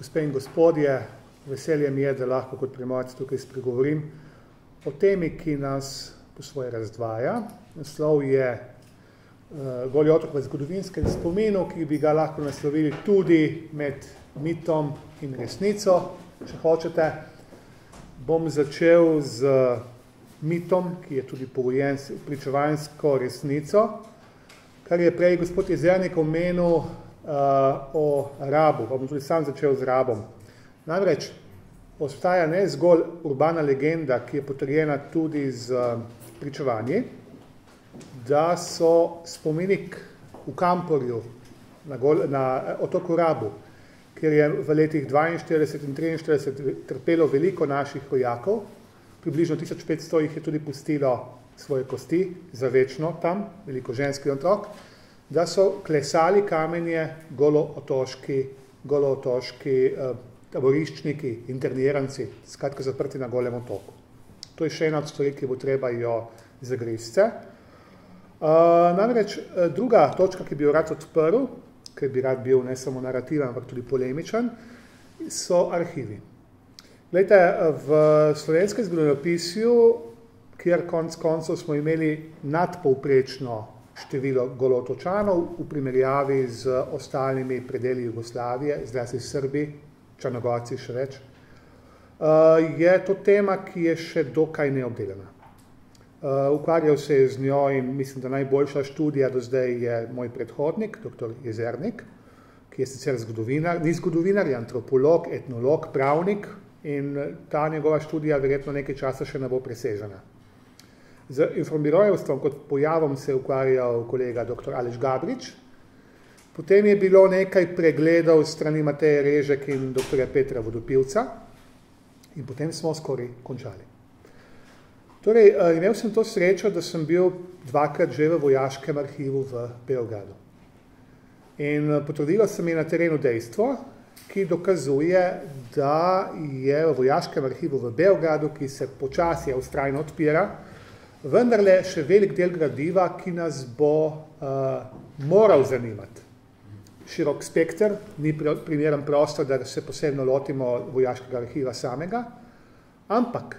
Gospe in gospodje, veselje mi je, da lahko kot primorc tukaj spregovorim o temi, ki nas po svoje razdvaja. Naslov je uh, Goli otrok v zgodovinskem spominu, ki bi ga lahko naslovili tudi med mitom in resnico, če hočete. Bom začel z mitom, ki je tudi pogojen s pričevanjsko resnico, kar je prej gospod Jezernik omenil, o rabu, pa bom tudi sam začel z rabom. Namreč, ostaja ne zgolj urbana legenda, ki je potrjena tudi z uh, pričevanji, da so spomenik v Kamporju na, gol, na eh, otoku Rabu, kjer je v letih 42 in 43 trpelo veliko naših vojakov, približno 1500 jih je tudi pustilo svoje kosti za večno tam, veliko ženski otrok, da so klesali kamenje golootoški, golootoški eh, taboriščniki, interniranci, skratka zaprti na golem otoku. To je še ena od stvari, ki bo treba jo zagrizce. Uh, namreč eh, druga točka, ki bi jo rad odprl, ker bi rad bil ne samo narativen, ampak tudi polemičen, so arhivi. Glejte, v slovenskem zgodovinopisju, kjer konc koncov smo imeli nadpovprečno število golotočanov v primerjavi z ostalimi predeli Jugoslavije, zlasti Srbi, Črnogorci še več, eh, je to tema, ki je še dokaj neobdelana. Eh, ukvarjal se je z njo in mislim, da najboljša študija do zdaj je moj predhodnik, dr. Jezernik, ki je sicer zgodovinar, ni zgodovinar, je antropolog, etnolog, pravnik in ta njegova študija verjetno nekaj časa še ne bo presežena. Z informirojevstvom kot pojavom se je ukvarjal kolega dr. Aleš Gabrič. Potem je bilo nekaj pregledov strani Mateje Režek in dr. Petra Vodopilca in potem smo skoraj končali. Torej, eh, imel sem to srečo, da sem bil dvakrat že v vojaškem arhivu v Beogradu. In eh, potrudilo se mi na terenu dejstvo, ki dokazuje, da je v vojaškem arhivu v Beogradu, ki se počasi ustrajno odpira, vendarle še velik del gradiva, ki nas bo uh, moral zanimati. Širok spekter, ni primeren prostor, da se posebno lotimo vojaškega arhiva samega, ampak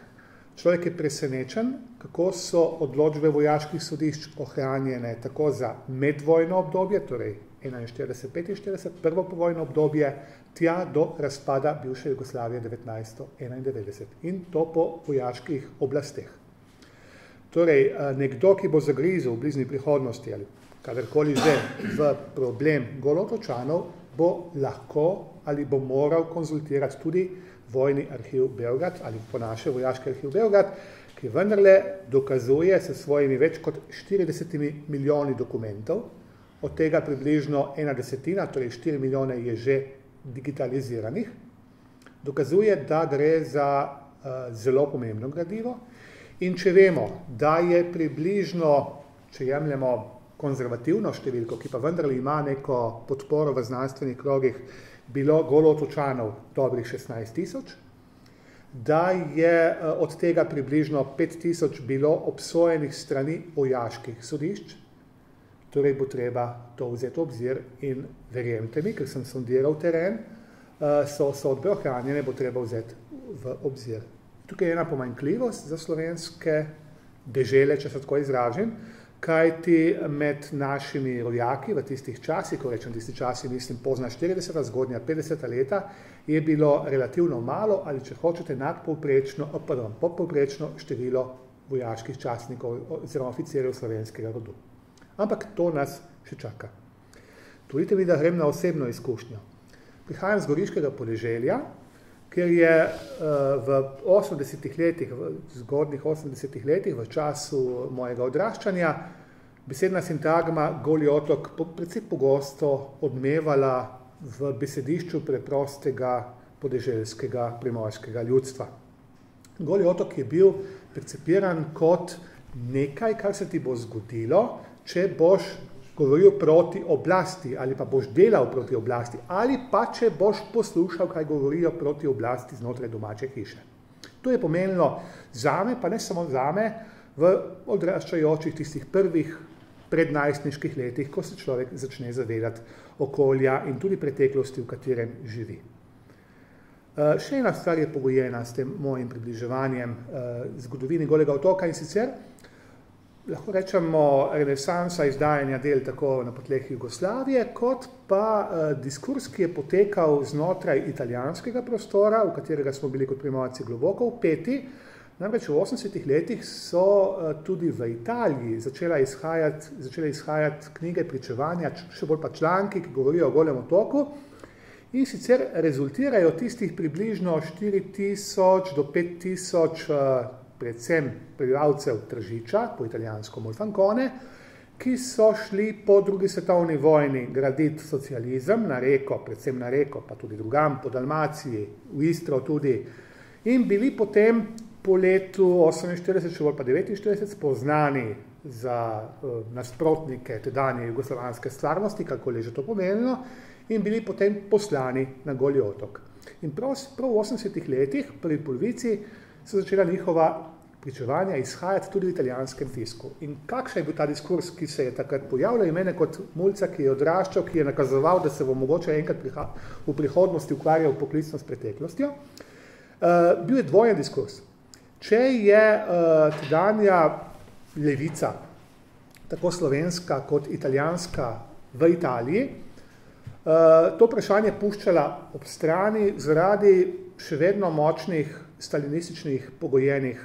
človek je presenečen, kako so odločbe vojaških sodišč ohranjene tako za medvojno obdobje, torej 41-45, prvo povojno obdobje, tja do razpada bivše Jugoslavije 1991 in to po vojaških oblasteh. Torej, eh, nekdo, ki bo zagrizel v bližnji prihodnosti ali kadarkoli že v problem golotočanov, bo lahko ali bo moral konzultirati tudi vojni arhiv Beograd ali po naše vojaški arhiv Beograd, ki vendarle dokazuje se svojimi več kot 40 milijoni dokumentov, od tega približno ena desetina, torej 4 milijone je že digitaliziranih, dokazuje, da gre za uh, zelo pomembno gradivo, In če vemo, da je približno, če jemljemo konzervativno številko, ki pa vendarle ima neko podporo v znanstvenih krogih, bilo golotočanov dobrih 16 tisoč, da je eh, od tega približno 5 tisoč bilo obsojenih strani vojaških sodišč, torej bo treba to vzeti obzir in verjemte mi, ker sem sondiral teren, eh, so sodbe ohranjene, bo treba vzeti v obzir Tukaj je ena pomanjkljivost za slovenske dežele, če se tako izražim, kajti med našimi rojaki v tistih časih, ko rečem tisti časi, mislim pozna 40, zgodnja 50 leta, je bilo relativno malo ali če hočete nadpovprečno, pardon, podpovprečno število vojaških časnikov oziroma oficirjev slovenskega rodu. Ampak to nas še čaka. Dovolite mi, da grem na osebno izkušnjo. Prihajam z goriškega podeželja, ker je uh, v 80-ih letih, v zgodnih 80-ih letih, v času mojega odraščanja, besedna sintagma goli otok predvsej pogosto odmevala v besedišču preprostega podeželskega primorskega ljudstva. Goli otok je bil percepiran kot nekaj, kar se ti bo zgodilo, če boš govoril proti oblasti ali pa boš delal proti oblasti ali pa če boš poslušal, kaj govorijo proti oblasti znotraj domače hiše. To je pomenilo zame, pa ne samo zame, v odraščajočih tistih prvih prednajstniških letih, ko se človek začne zavedati okolja in tudi preteklosti, v katerem živi. Še ena stvar je pogojena s tem mojim približevanjem zgodovini Golega otoka in sicer lahko rečemo renesansa izdajanja del tako na potleh Jugoslavije, kot pa diskurs, ki je potekal znotraj italijanskega prostora, v katerega smo bili kot primoci globoko vpeti, Namreč v 80-ih letih so tudi v Italiji začela izhajati, začela izhajati knjige pričevanja, še bolj pa članki, ki govorijo o golem otoku. In sicer rezultirajo tistih približno 4000 do 5000 predvsem prebivalcev Tržiča, po italijansko Molfancone, ki so šli po drugi svetovni vojni graditi socializem na reko, predvsem na reko, pa tudi drugam, po Dalmaciji, v Istro tudi, in bili potem po letu 48, še bolj pa 49, spoznani za uh, nasprotnike tedanje jugoslovanske stvarnosti, kako je že to pomenilo, in bili potem poslani na Goli otok. In prav, prav v 80 letih, prvi polovici, so začela njihova pričevanja izhajati tudi v italijanskem tisku. In kakšen je bil ta diskurs, ki se je takrat pojavljal in mene kot mulca, ki je odraščal, ki je nakazoval, da se bo mogoče enkrat v prihodnosti ukvarjal poklicno s preteklostjo, uh, bil je dvojen diskurs. Če je uh, tedanja levica, tako slovenska kot italijanska v Italiji, uh, to vprašanje puščala ob strani zaradi še vedno močnih stalinističnih pogojenih,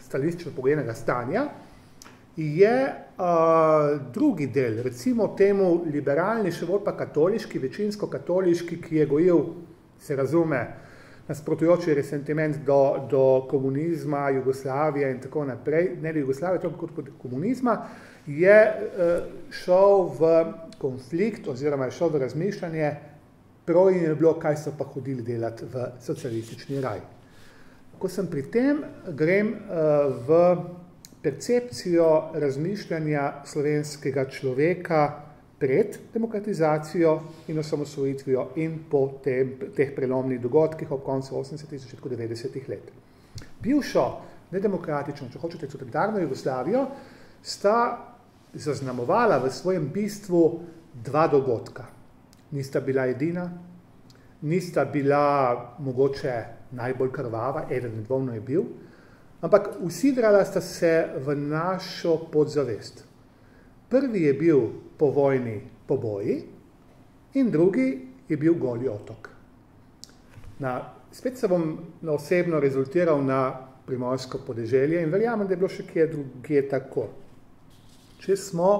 stalinistično pogojenega stanja, je uh, drugi del, recimo temu liberalni, še bolj pa katoliški, večinsko katoliški, ki je gojil, se razume, nasprotujoči resentiment do, do komunizma, Jugoslavije in tako naprej, ne do Jugoslavije, toliko kot komunizma, je uh, šel v konflikt oziroma je šel v razmišljanje, prav in je bilo, kaj so pa hodili delati v socialistični raj. Ko sem pri tem, grem uh, v percepcijo razmišljanja slovenskega človeka, pred demokratizacijo in osamosvojitvijo in po tem, teh prelomnih dogodkih ob koncu 80-ih, začetku 90-ih let. Bivšo, nedemokratično, če hočete, totalitarno Jugoslavijo, sta zaznamovala v svojem bistvu dva dogodka. Nista bila edina, nista bila mogoče najbolj krvava, eden nedvomno je bil, ampak usidrala sta se v našo podzavest. Prvi je bil po vojni poboji in drugi je bil goli otok. Na, spet se bom na osebno rezultiral na primorsko podeželje in verjamem, da je bilo še kje druge tako. Če smo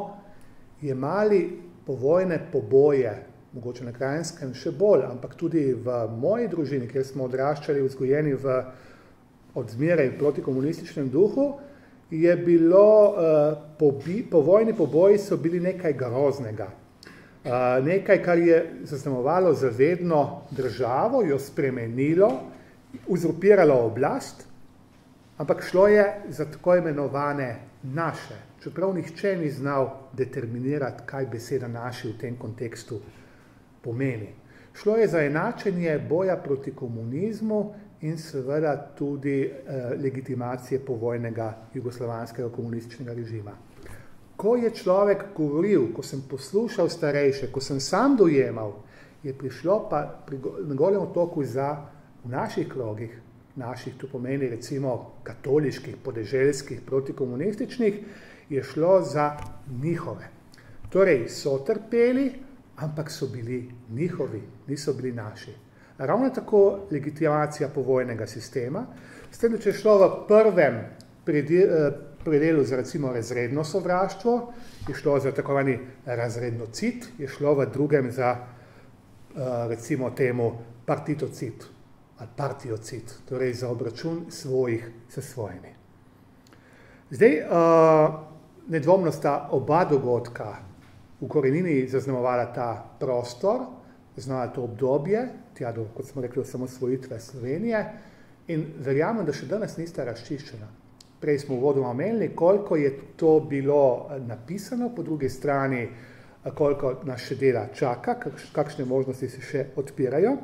jemali povojne poboje, mogoče na krajinskem še bolj, ampak tudi v moji družini, kjer smo odraščali vzgojeni v odzmeraj proti komunističnem duhu, je bilo, uh, po, po vojni poboji so bili nekaj groznega. Uh, nekaj, kar je zaznamovalo zavedno državo, jo spremenilo, uzurpiralo oblast, ampak šlo je za tako imenovane naše. Čeprav nihče ni znal determinirati, kaj beseda naši v tem kontekstu pomeni. Šlo je za enačenje boja proti komunizmu in seveda tudi eh, legitimacije povojnega jugoslovanskega komunističnega režima. Ko je človek govoril, ko sem poslušal starejše, ko sem sam dojemal, je prišlo pa pri, na golem otoku za v naših krogih, naših, tu pomeni recimo katoliških, podeželskih, protikomunističnih, je šlo za njihove. Torej so trpeli, ampak so bili njihovi, niso bili naši. Ravno tako legitimacija povojnega sistema, s tem, da če je šlo v prvem eh, predelu za recimo razredno sovraštvo, je šlo za takovani razrednocit, je šlo v drugem za eh, recimo temu partitocit ali partiocit, torej za obračun svojih s svojimi. Zdaj, eh, nedvomno sta oba dogodka v korenini zaznamovala ta prostor, znala to obdobje, tja do, kot smo rekli, samosvojitve Slovenije in verjamem, da še danes nista razčiščena. Prej smo vodoma omenili, koliko je to bilo eh, napisano, po drugi strani, eh, koliko nas še dela čaka, kakšne možnosti se še odpirajo.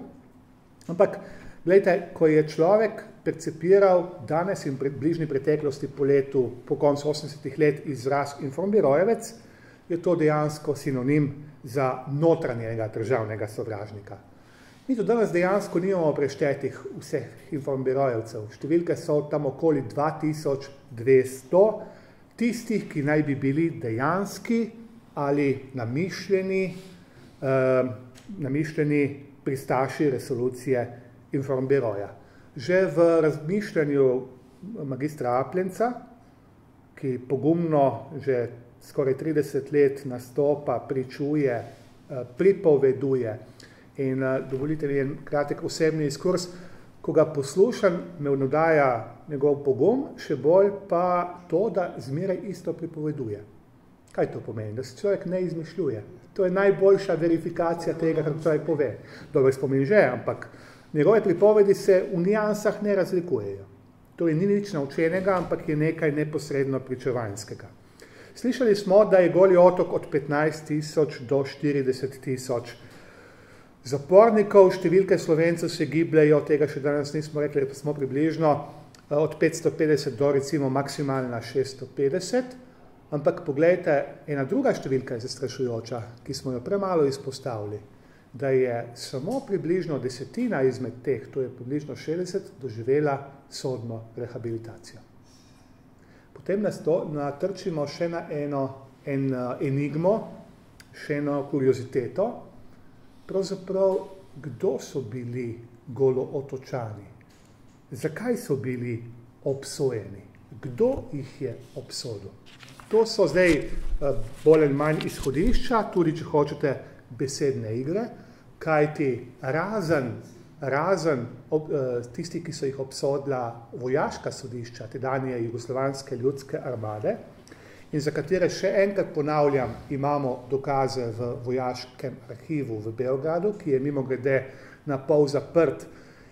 Ampak, gledajte, ko je človek percepiral danes in pred bližnji preteklosti po letu, po koncu 80 let izraz informbirojevec, je to dejansko sinonim za notranjega državnega sovražnika. Mi to danes dejansko nimamo preštetih vseh informbirojevcev. Številke so tam okoli 2200 tistih, ki naj bi bili dejanski ali namišljeni, eh, namišljeni pristaši resolucije informbiroja. Že v razmišljanju magistra Aplenca, ki pogumno že skoraj 30 let nastopa, pričuje, eh, pripoveduje, In uh, dovolite mi en kratek osebni izkurs, ko ga poslušam, me nadaja njegov pogum, še bolj pa to, da zmeraj isto pripoveduje. Kaj to pomeni? Da se človek ne izmišljuje. To je najboljša verifikacija tega, kar človek pove. Dobro spomin že, ampak njegove pripovedi se v nijansah ne razlikujejo. To je ni nič naučenega, ampak je nekaj neposredno pričevanjskega. Slišali smo, da je goli otok od 15 tisoč do 40 tisoč zapornikov, številke slovencev se gibljajo, tega še danes nismo rekli, da smo približno eh, od 550 do recimo maksimalna 650, ampak pogledajte, ena druga številka je zastrašujoča, ki smo jo premalo izpostavili, da je samo približno desetina izmed teh, to je približno 60, doživela sodno rehabilitacijo. Potem nas to natrčimo še na eno en eh, enigmo, še eno kurioziteto, pravzaprav, kdo so bili golo otočani, zakaj so bili obsojeni, kdo jih je obsodil. To so zdaj eh, bolj ali manj izhodišča, tudi če hočete besedne igre, kajti razen, razen ob, eh, tisti, ki so jih obsodila vojaška sodišča, tedanje jugoslovanske ljudske armade, in za katere še enkrat ponavljam, imamo dokaze v vojaškem arhivu v Beogradu, ki je mimo grede na pol zaprt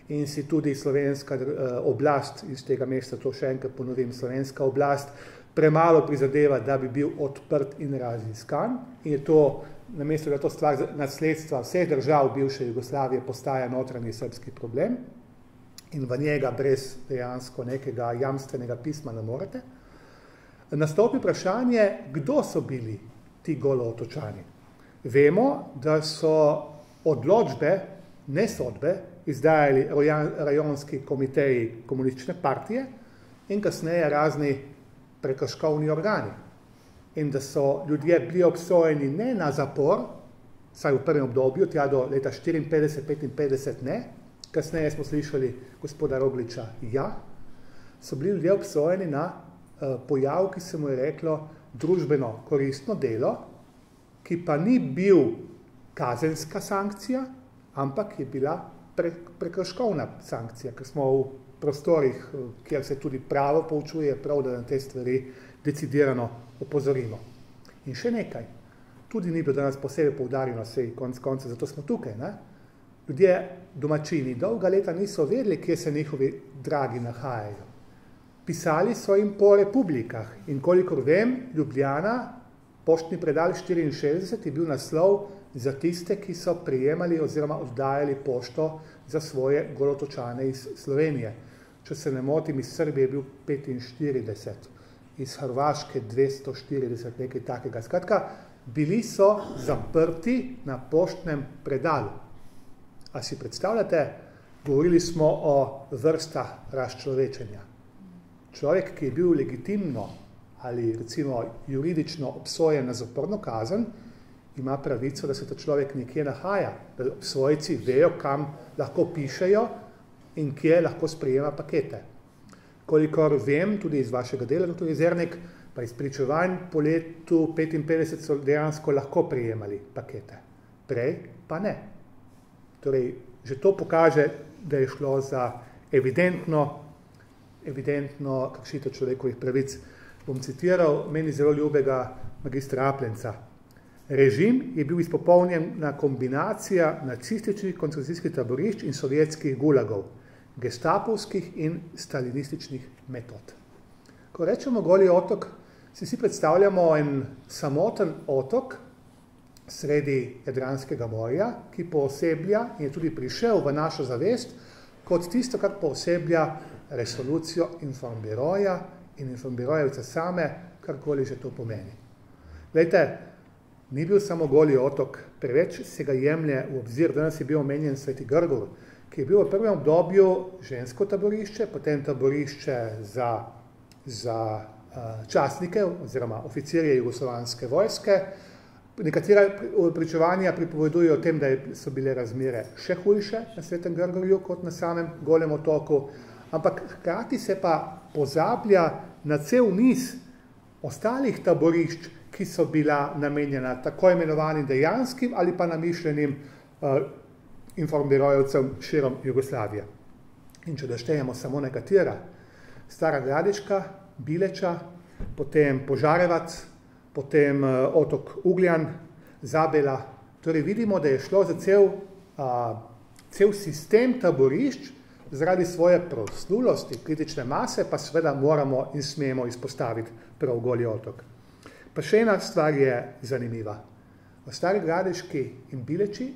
in si tudi slovenska eh, oblast iz tega mesta, to še enkrat ponovim, slovenska oblast, premalo prizadeva, da bi bil odprt in raziskan in je to, namesto da to stvar nasledstva vseh držav bivše Jugoslavije postaja notranji srpski problem in v njega brez dejansko nekega jamstvenega pisma ne morete, nastopi vprašanje, kdo so bili ti golotočani. Vemo, da so odločbe, ne sodbe, izdajali rajonski komiteji komunistične partije in kasneje razni prekrškovni organi. In da so ljudje bili obsojeni ne na zapor, saj v prvem obdobju, tja do leta 54-55 ne, kasneje smo slišali gospoda Rogliča ja, so bili ljudje obsojeni na Eh, pojav, ki se mu je reklo družbeno koristno delo, ki pa ni bil kazenska sankcija, ampak je bila pre, prekrškovna sankcija, ker smo v prostorih, eh, kjer se tudi pravo poučuje, prav, da na te stvari decidirano opozorimo. In še nekaj, tudi ni bilo danes posebej poudarjeno, sej konc konca, zato smo tukaj. Ne? Ljudje, domačini, dolga leta niso vedeli, kje se njihovi dragi nahajajo pisali so jim po republikah in kolikor vem, Ljubljana, poštni predal 64 je bil naslov za tiste, ki so prijemali oziroma oddajali pošto za svoje golotočane iz Slovenije. Če se ne motim, iz Srbije je bil 45, iz Hrvaške 240, nekaj takega. Skratka, bili so zaprti na poštnem predalu. A si predstavljate, govorili smo o vrstah razčlovečenja človek, ki je bil legitimno ali recimo juridično obsojen na zaporno kazen, ima pravico, da se ta človek nekje nahaja, da obsojci vejo, kam lahko pišejo in kje lahko sprejema pakete. Kolikor vem, tudi iz vašega dela, to je zernik, pa iz pričevanj po letu 55 so dejansko lahko prijemali pakete. Prej pa ne. Torej, že to pokaže, da je šlo za evidentno evidentno kršitev človekovih pravic. Bom citiral meni zelo ljubega magistra Aplenca. Režim je bil izpopolnjen na kombinacija nacističnih koncentracijskih taborišč in sovjetskih gulagov, gestapovskih in stalinističnih metod. Ko rečemo goli otok, si si predstavljamo en samoten otok sredi Jadranskega morja, ki pooseblja in je tudi prišel v našo zavest kot tisto, kar pooseblja resolucijo informbiroja in informbirojevce same, karkoli že to pomeni. Glejte, ni bil samo goli otok, preveč se ga jemlje v obzir, danes je bil omenjen Sveti Grgor, ki je bil v prvem obdobju žensko taborišče, potem taborišče za, za uh, častnike oziroma oficirje jugoslovanske vojske. Nekatera pričevanja pripovedujejo o tem, da so bile razmere še hujše na Svetem Grgorju kot na samem golem otoku, ampak hkrati se pa pozablja na cel niz ostalih taborišč, ki so bila namenjena tako imenovanim dejanskim ali pa namišljenim informirojevcem širom Jugoslavije. In če daštejemo samo nekatera, Stara Gradiška, Bileča, potem Požarevac, potem uh, otok Ugljan, Zabela, torej vidimo, da je šlo za cel, uh, cel sistem taborišč, zaradi svoje proslulosti, kritične mase, pa seveda moramo in smemo izpostaviti prav goli otok. Pa še ena stvar je zanimiva. V Stari Gradiški in Bileči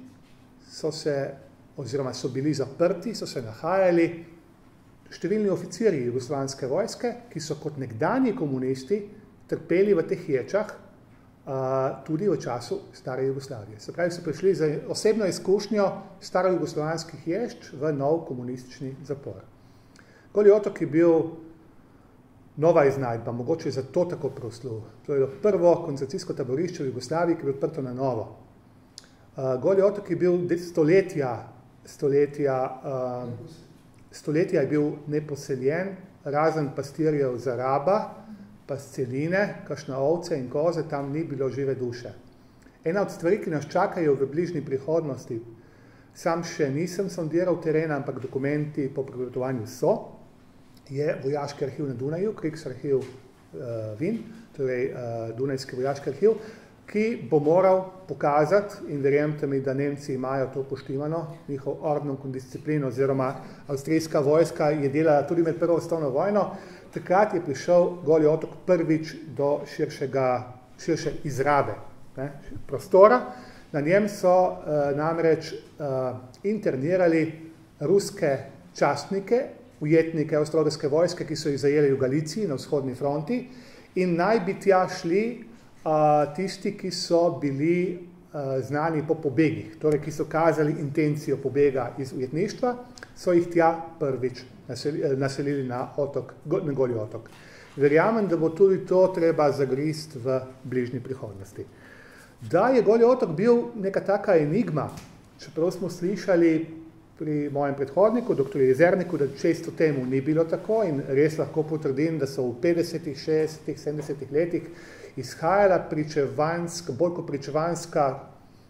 so se, oziroma so bili zaprti, so se nahajali številni oficiri jugoslovanske vojske, ki so kot nekdani komunisti trpeli v teh ječah tudi v času stare Jugoslavije. Se pravi, so prišli za osebno izkušnjo staro jugoslovanskih ješč v nov komunistični zapor. Goli otok je bil nova iznajdba, mogoče za to tako proslov. To je prvo koncentracijsko taborišče v Jugoslaviji, ki je odprto na novo. Uh, Goli otok je bil stoletja, stoletja, uh, stoletja je bil neposeljen, razen pastirjev za raba, pa celine, kašna ovce in koze, tam ni bilo žive duše. Ena od stvari, ki nas čakajo v bližnji prihodnosti, sam še nisem sondiral terena, ampak dokumenti po pregledovanju so, je vojaški arhiv na Dunaju, Krigsarhiv uh, Vin, torej uh, Dunajski vojaški arhiv, ki bo moral pokazati, in verjemte mi, da Nemci imajo to poštivano, njihov ordnom disciplino, oziroma avstrijska vojska je delala tudi med prvo osnovno vojno, takrat je prišel Goli otok prvič do širšega, širše izrabe ne, prostora. Na njem so uh, namreč uh, internirali ruske častnike ujetnike avstralske vojske, ki so jih zajeli v Galiciji na vzhodni fronti in naj bi tja šli tisti, ki so bili znani po pobegih, torej ki so kazali intencijo pobega iz ujetništva, so jih tja prvič naselili, naselili na, otok, na Goli otok. Verjamem, da bo tudi to treba zagrist v bližnji prihodnosti. Da je Goli otok bil neka taka enigma, čeprav smo slišali pri mojem predhodniku, dr. Jezerniku, da često temu ni bilo tako in res lahko potrdim, da so v 50., 60., 70. letih izhajala pričevanska, bolj kot pričevanska,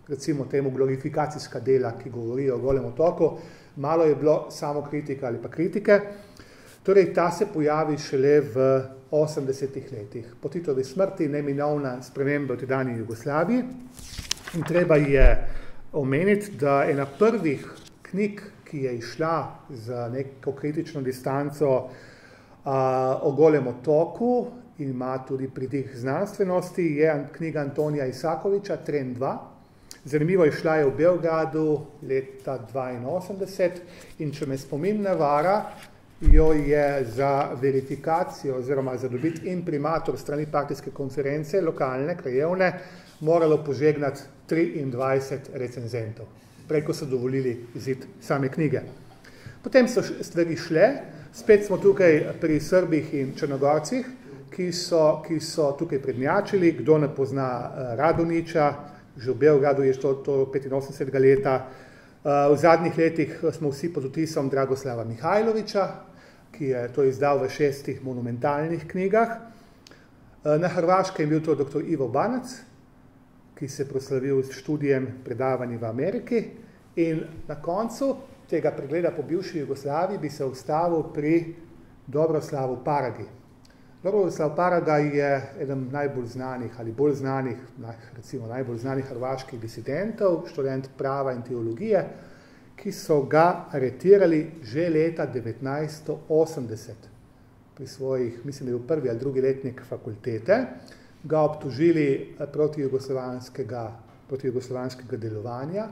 recimo temu glorifikacijska dela, ki govorijo o golem otoku, malo je bilo samo kritika ali pa kritike. Torej, ta se pojavi šele v 80. letih. Po Titovi smrti neminovna sprememba v tedanji Jugoslaviji in treba je omeniti, da je na prvih knjig, ki je išla za neko kritično distanco a, o golem otoku in ima tudi pridih znanstvenosti, je knjiga Antonija Isakoviča, Tren 2. Zanimivo je šla je v Belgradu leta 82 in če me spomin ne vara, jo je za verifikacijo oziroma za dobiti imprimator strani partijske konference, lokalne, krajevne, moralo požegnati 23 recenzentov preko so dovolili izid same knjige. Potem so stvari šle, spet smo tukaj pri Srbih in Črnogorcih, ki so, ki so tukaj prednjačili, kdo ne pozna eh, Radoniča, že v Belgradu je to, to 85. leta. Eh, v zadnjih letih smo vsi pod vtisom Dragoslava Mihajloviča, ki je to izdal v šestih monumentalnih knjigah. Eh, na Hrvaškem je bil to dr. Ivo Banac, ki se je proslavil s študijem predavanji v Ameriki in na koncu tega pregleda po bivši Jugoslaviji bi se ustavil pri Dobroslavu Paragi. Dobroslav Paraga je eden najbolj znanih ali bolj znanih, recimo najbolj znanih hrvaških disidentov, študent prava in teologije, ki so ga aretirali že leta 1980 pri svojih, mislim, je bil prvi ali drugi letnik fakultete, ga obtožili eh, proti jugoslovanskega, proti jugoslovanskega delovanja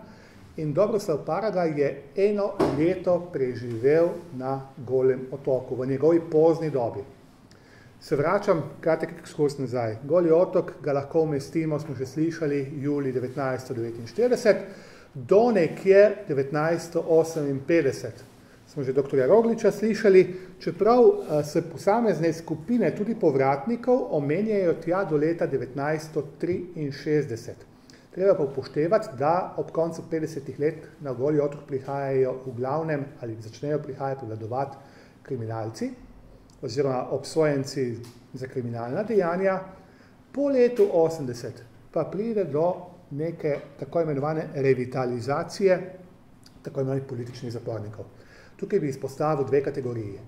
in Dobroslav Paraga je eno leto preživel na golem otoku, v njegovi pozni dobi. Se vračam kratek ekskurs nazaj. Goli otok ga lahko umestimo, smo že slišali, juli 1949, do nekje 1958. Smo že dr. Rogliča slišali, čeprav se posamezne skupine tudi povratnikov omenjajo tja do leta 1963. Treba pa upoštevati, da ob koncu 50 let na Goli otok prihajajo v glavnem ali začnejo prihajati vladovati kriminalci, oziroma obsojenci za kriminalna dejanja, po letu 80 pa pride do neke tako imenovane revitalizacije tako imenovanih političnih zapornikov. Tukaj bi izpostavil dve kategoriji.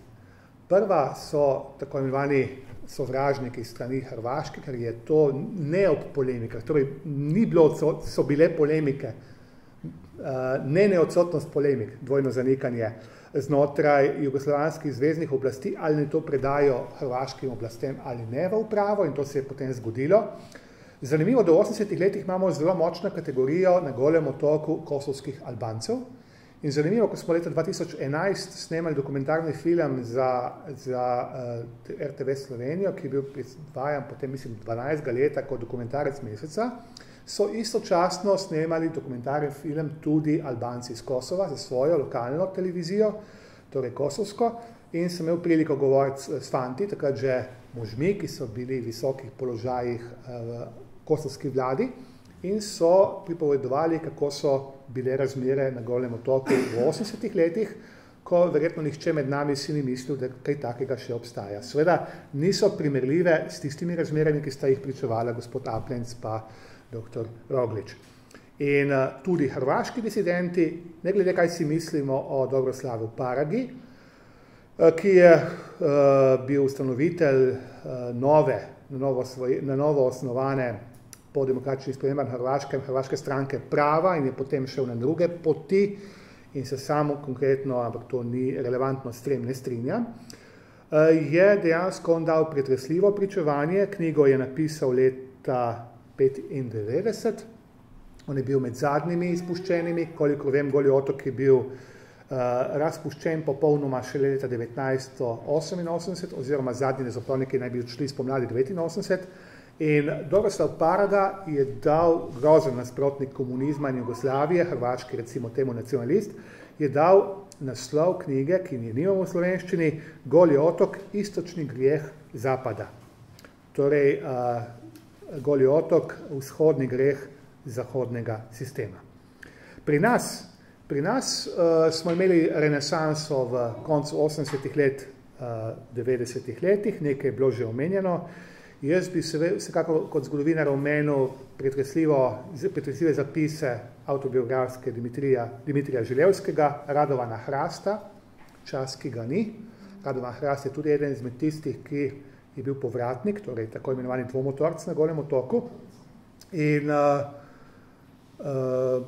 Prva so tako imenovani sovražniki strani Hrvaške, ker je to ne ob polemikah, torej ni bilo, so bile polemike, ne neodsotnost polemik, dvojno zanikanje, znotraj jugoslovanskih zvezdnih oblasti, ali ne to predajo hrvaškim oblastem ali ne v upravo in to se je potem zgodilo. Zanimivo, da v 80 letih imamo zelo močno kategorijo na golem otoku kosovskih Albancev in zanimivo, ko smo leta 2011 snemali dokumentarni film za, za uh, RTV Slovenijo, ki je bil predvajan potem, mislim, 12 leta kot dokumentarec meseca, so istočasno snemali dokumentarni film tudi Albanci iz Kosova za svojo lokalno televizijo, torej Kosovsko, in sem imel priliko govoriti s fanti, takrat že možmi, ki so bili v visokih položajih v kosovski vladi in so pripovedovali, kako so bile razmere na Golem otoku v 80 letih, ko verjetno nihče med nami si ni mislil, da kaj takega še obstaja. Sveda niso primerljive s tistimi razmerami, ki sta jih pričevala gospod Aplenc pa dr. Roglič. In uh, tudi hrvaški disidenti, ne glede kaj si mislimo o Dobroslavu Paragi, uh, ki je uh, bil ustanovitelj nove, na novo, svoje, na novo osnovane po demokratičnih spremembah Hrvaške, Hrvaške stranke prava in je potem šel na druge poti in se samo konkretno, ampak to ni relevantno s tem, ne strinja, je dejansko on dal pretresljivo pričevanje, knjigo je napisal leta 1995. On je bil med zadnjimi izpuščenimi, koliko vem, Goli otok je bil uh, razpuščen popolnoma šele leta 1988, oziroma zadnji zaporniki naj bi odšli spomladi 1989. In Dobroslav Paraga je dal grozen nasprotnik komunizma in Jugoslavije, hrvaški recimo temu nacionalist, je dal naslov knjige, ki ni nimamo v slovenščini, Goli otok, istočni grijeh Zapada. Torej, uh, Goli otok, vzhodni greh zahodnega sistema. Pri nas, pri nas uh, smo imeli renesanso v koncu 80-ih let, uh, 90-ih letih, nekaj je bilo že omenjeno. Jaz bi se vsekako kot zgodovinar omenil pretresljive zapise autobiografske Dimitrija, Dimitrija Želevskega, Radovana Hrasta, čas, ki ga ni. Radovan Hrast je tudi eden izmed tistih, ki je bil povratnik, torej tako imenovani dvomotorc na Golem otoku. In uh, uh,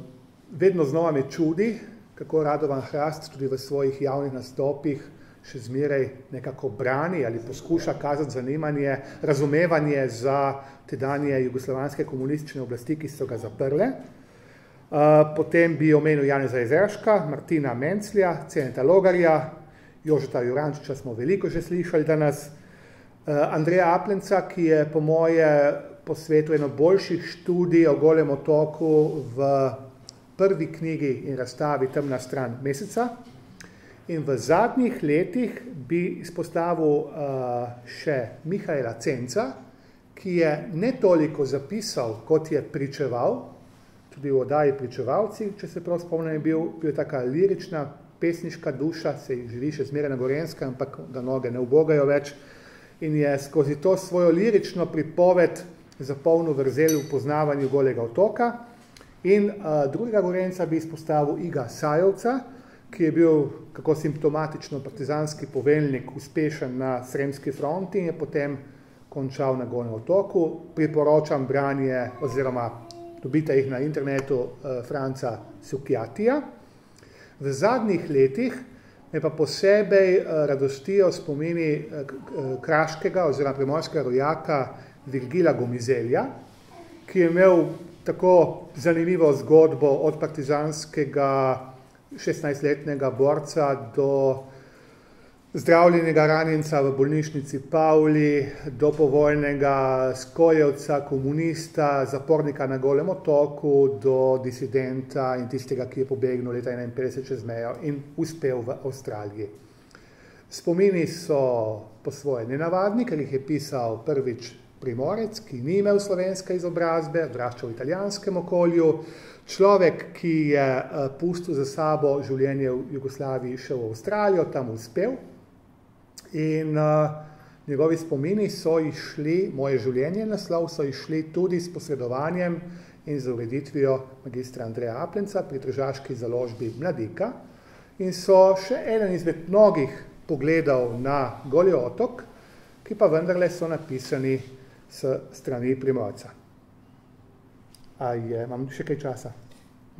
vedno znova me čudi, kako Radovan Hrast tudi v svojih javnih nastopih še zmeraj nekako brani ali poskuša kazati zanimanje, razumevanje za tedanje jugoslovanske komunistične oblasti, ki so ga zaprle. Uh, potem bi omenil Janeza Jezerška, Martina Menclja, Ceneta Logarja, Jožeta Jurančiča smo veliko že slišali danes, Andreja Aplenca, ki je po moje po svetu eno boljših študij o golem otoku v prvi knjigi in razstavi Temna stran meseca. In v zadnjih letih bi izpostavil uh, še Mihajla Cenca, ki je ne toliko zapisal, kot je pričeval, tudi v oddaji pričevalci, če se prav spomnim, je bil, bil taka lirična, pesniška duša, se živi še zmeraj na Gorenskem, ampak da noge ne ubogajo več, in je skozi to svojo lirično pripoved zapolnil vrzel v poznavanju golega otoka. In uh, drugega gorenca bi izpostavil Iga Sajovca, ki je bil kako simptomatično partizanski poveljnik, uspešen na Sremski fronti in je potem končal na Golem otoku. Priporočam branje oziroma dobite jih na internetu uh, Franca Sukjatija. V zadnjih letih me pa posebej eh, radostijo spomini eh, eh, kraškega oziroma primorskega rojaka Virgila Gomizelja, ki je imel tako zanimivo zgodbo od partizanskega 16-letnega borca do zdravljenega ranjenca v bolnišnici Pavli, do povojnega skojevca, komunista, zapornika na Golem otoku, do disidenta in tistega, ki je pobegnil leta 1951 čez mejo in uspel v Avstraliji. Spomini so po svoje nenavadni, ker jih je pisal prvič primorec, ki ni imel slovenske izobrazbe, odraščal v italijanskem okolju, človek, ki je pustil za sabo življenje v Jugoslaviji, šel v Avstralijo, tam uspel, In uh, njegovi spomini so išli, moje življenje naslov, so išli tudi s posredovanjem in z ureditvijo magistra Andreja Aplenca pri tržaški založbi Mladika in so še eden izmed mnogih pogledov na Goli otok, ki pa vendarle so napisani s strani primorca. A je, imam še kaj časa?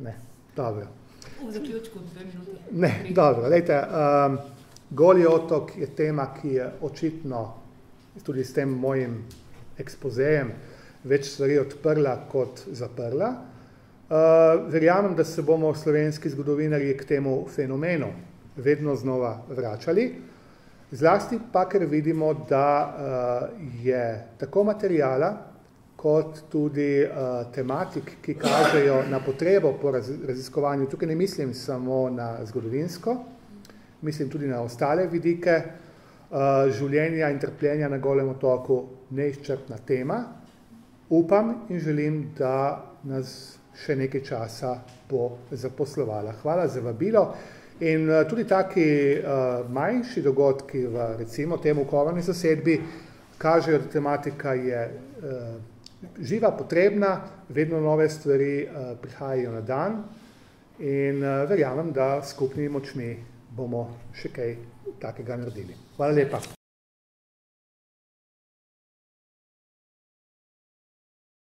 Ne, dobro. V zaključku dve minuti. Ne, dobro, lejte, um, Goli otok je tema, ki je očitno tudi s tem mojim ekspozejem več stvari odprla kot zaprla. Uh, verjamem, da se bomo slovenski zgodovinarji k temu fenomenu vedno znova vračali, zlasti pa, ker vidimo, da uh, je tako materijala kot tudi uh, tematik, ki kažejo na potrebo po raziskovanju, tukaj ne mislim samo na zgodovinsko, mislim tudi na ostale vidike uh, življenja in trpljenja na golem otoku neizčrpna tema. Upam in želim, da nas še nekaj časa bo zaposlovala. Hvala za vabilo. In uh, tudi taki uh, manjši dogodki v recimo temu kovani zasedbi kažejo, da tematika je uh, živa, potrebna, vedno nove stvari uh, prihajajo na dan in uh, verjamem, da skupnimi močmi bomo še kaj takega naredili. Hvala lepa.